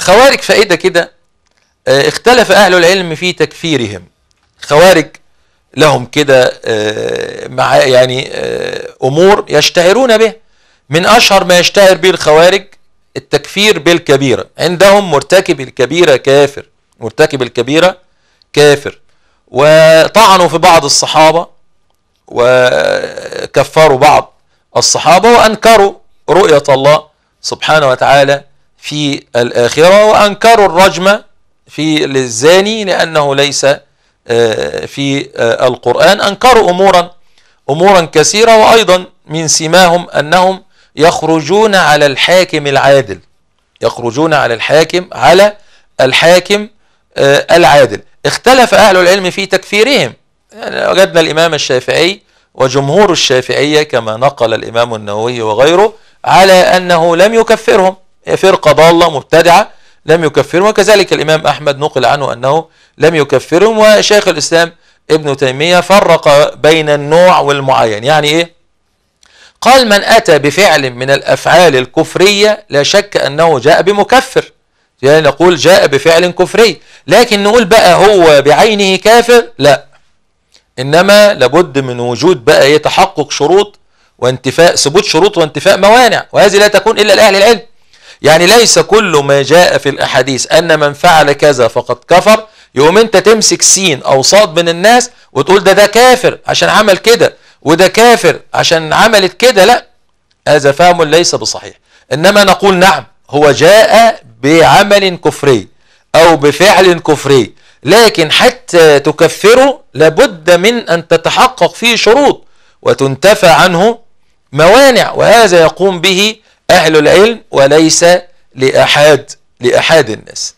خوارج فائدة كده آه، اختلف أهل العلم في تكفيرهم. خوارج لهم كده آه، مع يعني آه، أمور يشتهرون به. من أشهر ما يشتهر به الخوارج التكفير بالكبيرة. عندهم مرتكب الكبيرة كافر مرتكب الكبيرة كافر. وطعنوا في بعض الصحابة وكفروا بعض الصحابة وأنكروا رؤية الله سبحانه وتعالى في الآخرة وأنكروا الرجم في الزاني لأنه ليس آه، في آه، القرآن. أنكروا أمورا أمورا كثيرة وأيضا من سماهم أنهم يخرجون على الحاكم العادل. يخرجون على الحاكم على الحاكم آه، العادل. اختلف أهل العلم في تكفيرهم. يعني وجدنا الإمام الشافعي وجمهور الشافعية كما نقل الإمام النووي وغيره على أنه لم يكفرهم. فرقة ضالة مبتدعة لم يكفرهم وكذلك الإمام أحمد نقل عنه أنه لم يكفرهم وشيخ الإسلام ابن تيمية فرق بين النوع والمعين. يعني إيه؟ قال من أتى بفعل من الأفعال الكفرية لا شك أنه جاء بمكفر. يعني نقول جاء بفعل كفري. لكن نقول بقى هو بعينه كافر؟ لا. إنما لابد من وجود بقى يتحقق شروط وانتفاء ثبوت شروط وانتفاء موانع وهذه لا تكون إلا لأهل العلم. يعني ليس كل ما جاء في الأحاديث أن من فعل كذا فقد كفر. يقوم أنت تمسك سين أو صاد من الناس وتقول ده ده كافر عشان عمل كده وده كافر عشان عملت كده لا. هذا فهم ليس بصحيح. إنما نقول نعم هو جاء بعمل كفري أو بفعل كفري لكن حتى تكفره لابد من أن تتحقق فيه شروط وتنتفى عنه موانع وهذا يقوم به أهل العلم وليس لأحد لأحد الناس.